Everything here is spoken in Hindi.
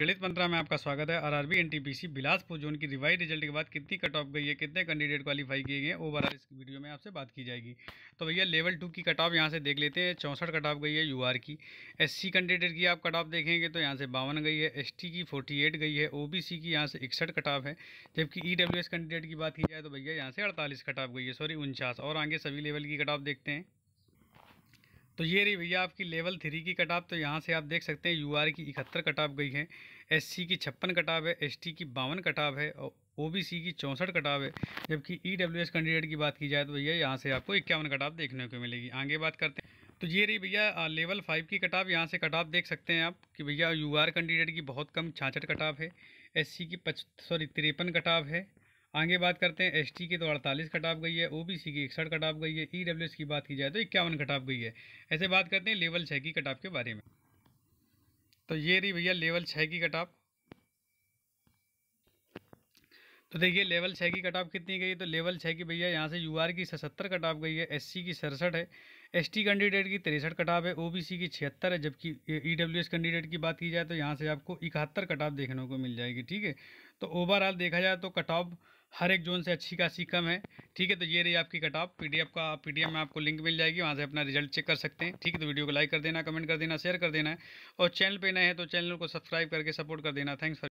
गणित मंत्रा में आपका स्वागत है। आरआरबी, एनटीपीसी, बिलासपुर जोन की रिवाइज रिज़ल्ट के बाद कितनी कट ऑफ़ गई है, कितने कैंडिडेट क्वालिफाई किए गए ओवरऑल इस वीडियो में आपसे बात की जाएगी। तो भैया लेवल टू की कट ऑफ़ यहाँ से देख लेते हैं, चौंसठ कट ऑफ़ गई है यूआर की। एससी कैंडिडेट की आप कट ऑफ़ देखेंगे तो यहाँ से बावन गई है एसटी की फोर्टी एट गई है ओबीसी की यहाँ से इकसठ कट ऑफ़ है। जबकि ईडब्ल्यूएस कैंडिडेट की बात की जाए तो भैया, यहाँ से अड़तालीस कट ऑफ़ गई है सॉरी उनचास। और आगे सभी लेवल की कट ऑफ़ देखते हैं। तो ये रही भैया आपकी लेवल थ्री की कटाप। तो यहाँ से आप देख सकते हैं यूआर की इकहत्तर कटाप गई है एससी की छप्पन कटाप है एसटी की बावन कटाप है और ओबीसी की चौंसठ कटाप है। जबकि ईडब्ल्यूएस कैंडिडेट की बात की जाए तो भैया यहाँ से आपको इक्यावन कटाप देखने को मिलेगी। आगे बात करते हैं। तो ये रही भैया लेवल फाइव की कटाप। यहाँ से कटाप देख सकते हैं आप कि भैया यूआर कैंडिडेट की बहुत कम छाछठ कटाप है एससी की पच सॉरी तिरपन कटाप है आगे बात करते हैं एसटी की तो अड़तालीस कटाप गई है ओबीसी की इकसठ कटाप गई है ईडब्ल्यूएस की बात की जाए तो इक्यावन कटाप गई है। ऐसे बात करते हैं लेवल छः की कटाप के बारे में। तो ये रही भैया लेवल छः की कटाप तो देखिए, लेवल छः की कटाप कितनी गई तो लेवल छः की भैया यहाँ से यूआर की सत्तर कटाप गई है एससी की सड़सठ है। एसटी कैंडिडेट की तिरसठ कटाप है ओबीसी की छिहत्तर है। जबकि ईडब्ल्यूएस कैंडिडेट की बात की जाए तो यहाँ से आपको इकहत्तर कटाप देखने को मिल जाएगी, ठीक है? तो ओवरऑल देखा जाए तो कटाप हर एक जोन से अच्छी खासी कम है। ठीक है तो ये रही आपकी कट ऑफ़ पीडीएफ का पीडीएफ में आपको लिंक मिल जाएगी, वहाँ से अपना रिज़ल्ट चेक कर सकते हैं। ठीक है तो वीडियो को लाइक कर देना कमेंट कर देना शेयर कर देना और चैनल पर नए हैं तो चैनल को सब्सक्राइब करके सपोर्ट कर देना। Thanks for